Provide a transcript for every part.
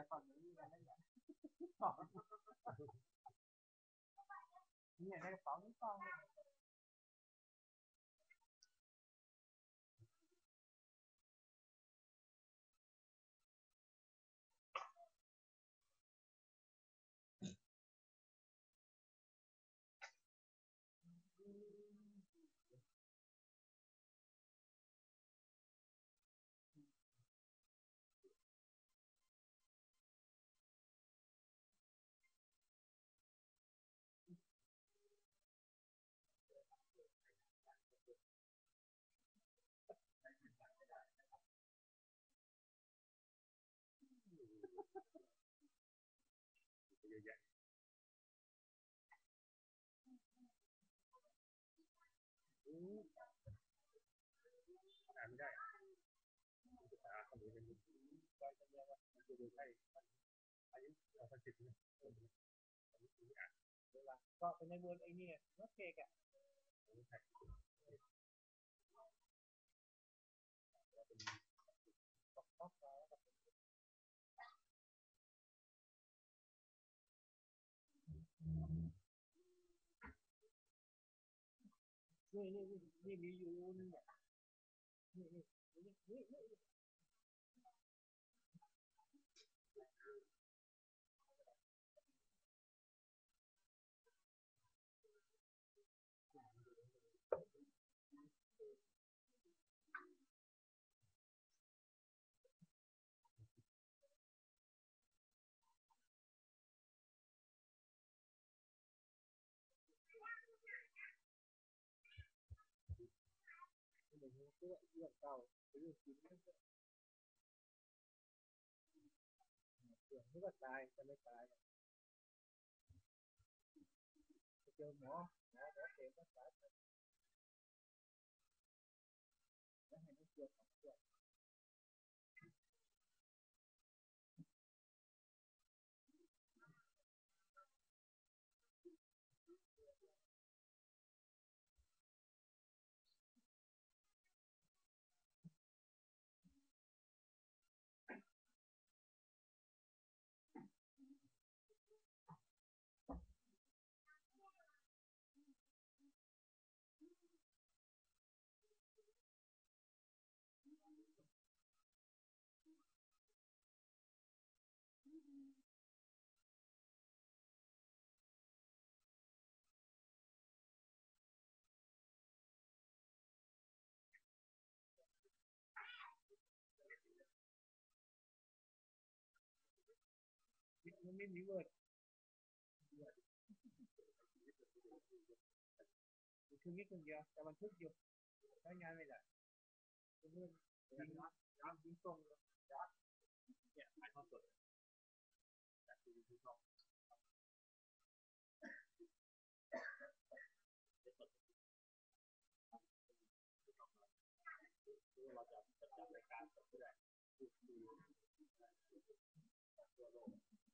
ยตอนนี้มีอะไรอย่าง อ่านไม่ได้ภาษาเขมรเป็นก็จะเรียกว่ามันจะดูให้อายุเราสักสิบนะเอออันนี้คืออ่าก็เป็นในบนไอ้นี่รถเกกอะอันนี้ใช่เป็นกต๊อกมาแล้วก็นี่นี่นี่นี่มี อยู่นึงเนี่ยนี่นี่นี่นี่นี่ห เพื่อเรื่องเก่าหรืองจริงเรื่องเรื่องที่ว่าตายจะไม่ตายเจอหมอ ไม่มีเวิร์ดคือนิดคนเดียวแต่มันทุกอยู่ใช้งานไม่ได้คือเรื่องยิงยิงยิงตรงเลยเนี่ยถ่ายทอดสดจากทีวีทุกช่องเราจะจัดรายการสดก็ได้พูดคุยทั่วโลก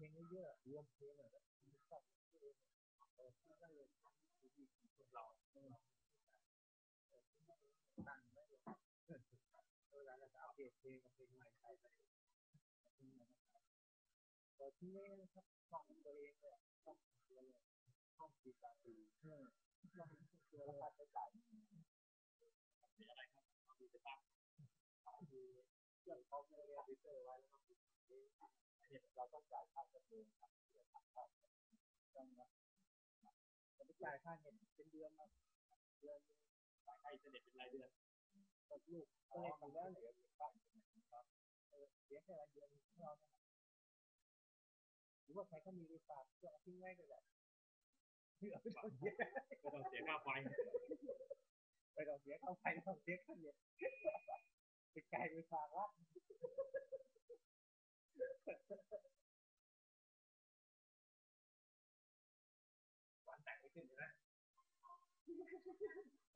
ลงเยอะๆรวมเพลงแล้วมีชอบเพลงเออที่นั่นเลยที่ดีที่เราเออเออที่ตั้งไว้เลยเออเวลาเราจะอัปเดตเพลงกับเพลงใหม่ใส่ไปแต่ที่นี่นครับช่องตัวเองเลยช่องตัวเลยช่องสีตาสีเออช่องตัวเลยค่าใช้จ่ายเป็นอะไรครับเอาดูจะตั้งคือเรื่องเขาไม่ได้เรียนเตอร์ไว้แล้วก็ จ่ายค่าเงินครับเดือนค่าต้องนะจะไปจ่ายค่าเน็ตเป็นเดือนนะเดือนจ่ายค่าอินเทอร์เน็ตเป็นรายเดือนก็ลูกก็เล่นมาแล้วเหลืออยู่บ้านครับเสียแค่รายเดือนเราเนี่ยหรือว่าใครก็มีบริษัทเพื่อทิ้งไว้ก็ได้ไม่ต้องเสียก็ต้องเสียค่าไฟไม่ต้องเสียเขาไปไม่ต้องเสียค่าเน็ตไปไกลไปฝากวัด ขึ้นใช่ไหม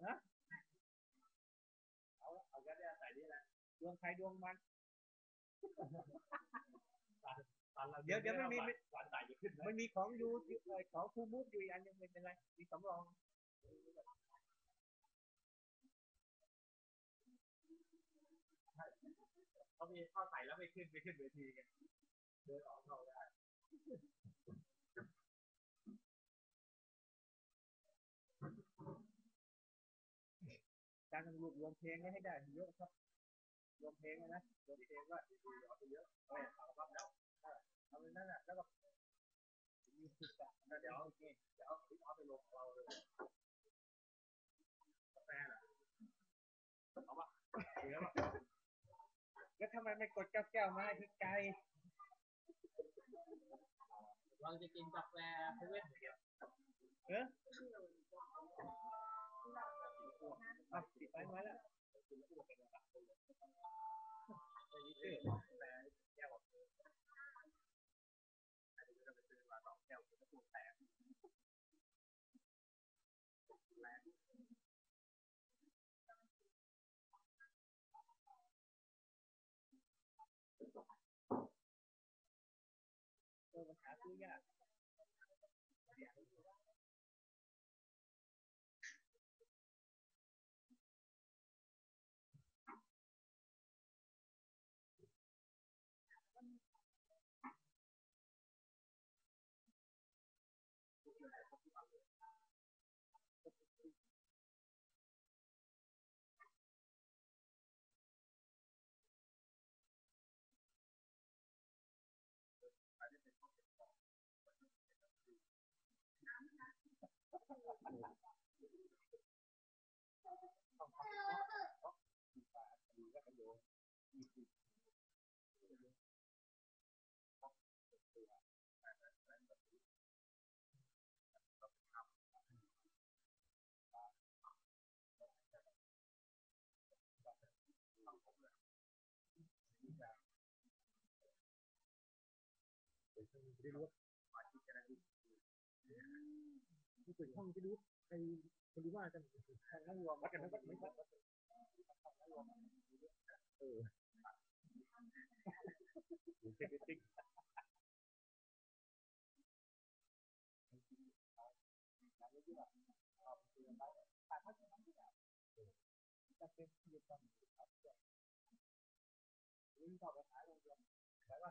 ฮะเอาเอาแค่ได้ใส่นี่แหละดวงใครดวงมันตอนเราเดี๋ยวเดี๋ยวไม่มีไม่หวานใส่จะขึ้นไหมมันมีของยูที่เอ่อของคูมูฟอยู่อีกอันยังไม่เป็นไรมีสำรองเขามีเข้าใส่แล้วไม่ขึ้นไม่ขึ้นเวทีไงเดินออกเข้าได้ การรวบรวมเพลงให้ได้เยอะครับ รวมเพลงนะรวมเพลงว่าเอาไปเยอะเออเอารับแล้วเอาไปนั่นแหละแล้วก็มีสุดอะแล้วเดี๋ยวเดี๋ยวเอาเอาไปลงเราเลยกาแฟน่ะเอาปะเหลือปะแล้วทำไมไม่กดแก้วแก้วๆมาให้พี่ไก่เราจะกินกาแฟเซเว่นอย่างเดียวเออเอาปิดไปมาแล้วไม่มีชื่อกาก อันนี้ก็ไปซื้อมาสองแก้วก็ถูกแตกเออมันหาซื้อยากไม่รู้ว่าที่จะได้รู้ ที่เป็นห้องที่รู้ใครรู้ว่ากันทางนั้นรวมวัดกันทั้งวัดไม่วัดเออเซ็กซิ่งจะเป็นที่ต้องรับวิ่งต่อไปหาโรงเรียนแต่ว่า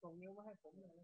ส่งเมลมาให้ผมหน่อย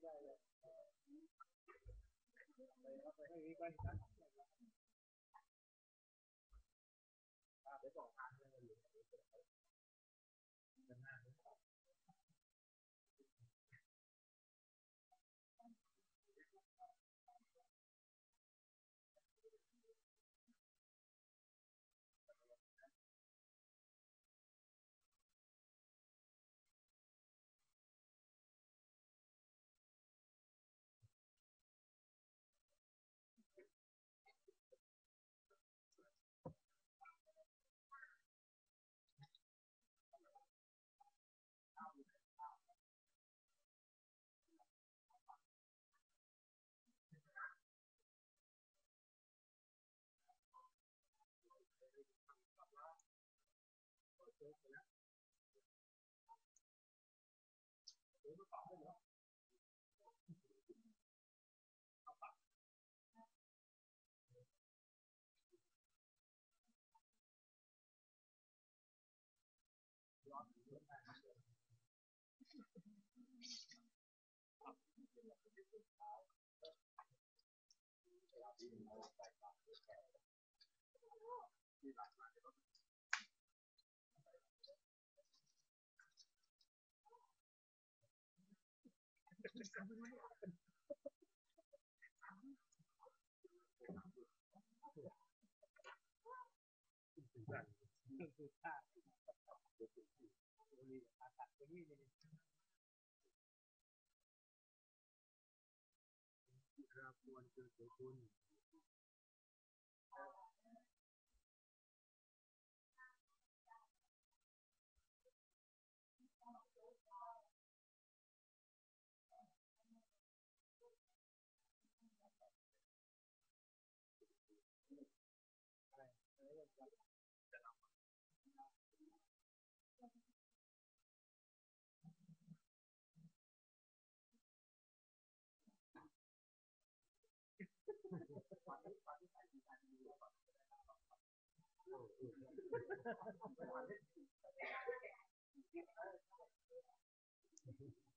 Gracias. คือท่าตัวนี้อาตัดตัวนี้นี่เราเจอตัวคุณ Thank you.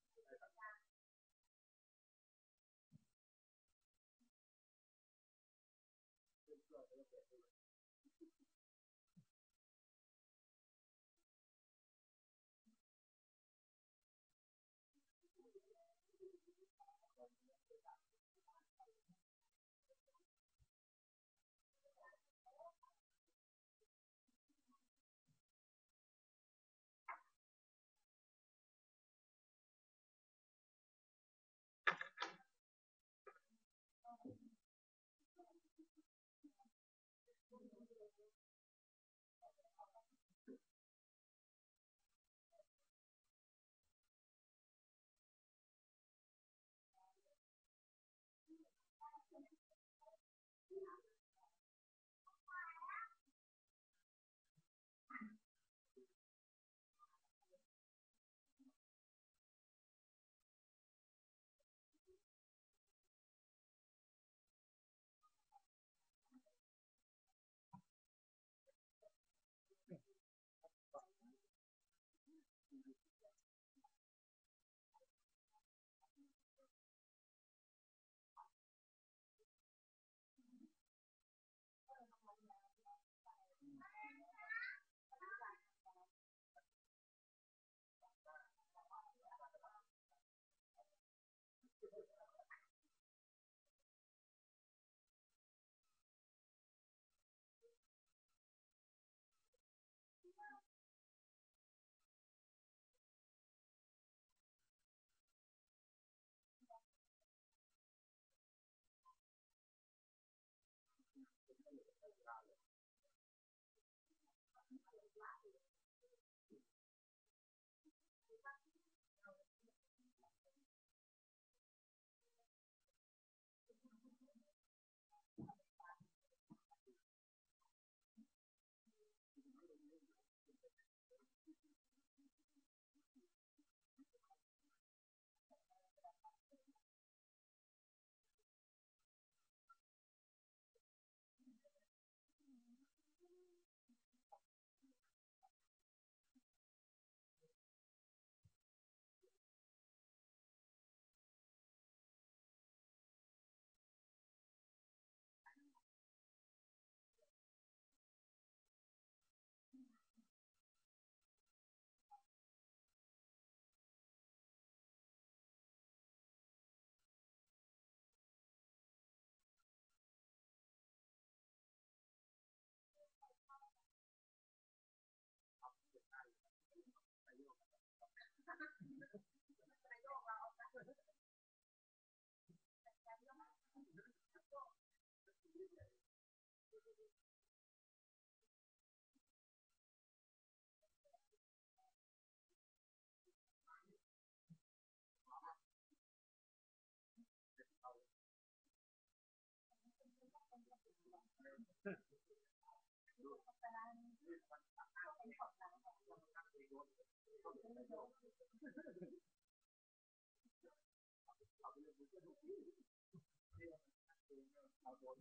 เอาโดน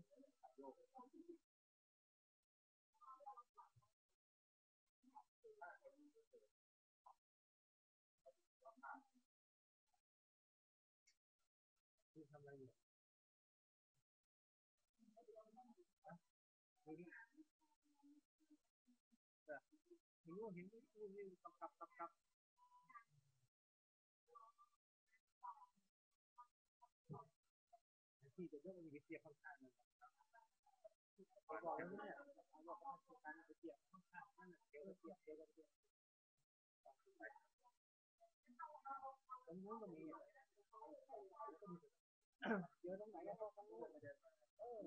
โยกคือทำอะไรอยู่ดูดิเห็นว่าเห็นนี่นี่กับกับกับกับที่จะเยกมันไปเสียบข้างๆนั่นบอกแล้วเนี่ยบอกว่าการเสียบข้างนั่นเดี๋ยวเสียเดี๋ยวเสียตรงนู้นก็มีเยอะตรงไหนก็ตรงนู้นเออ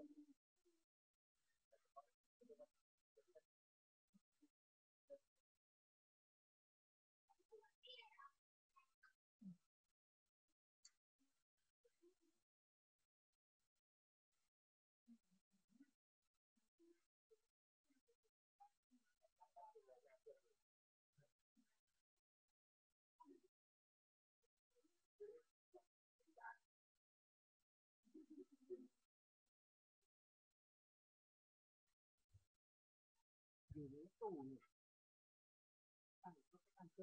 อยู่ในตู้นี่ตั้งตั้งเค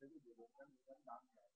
รื่องไว้ในร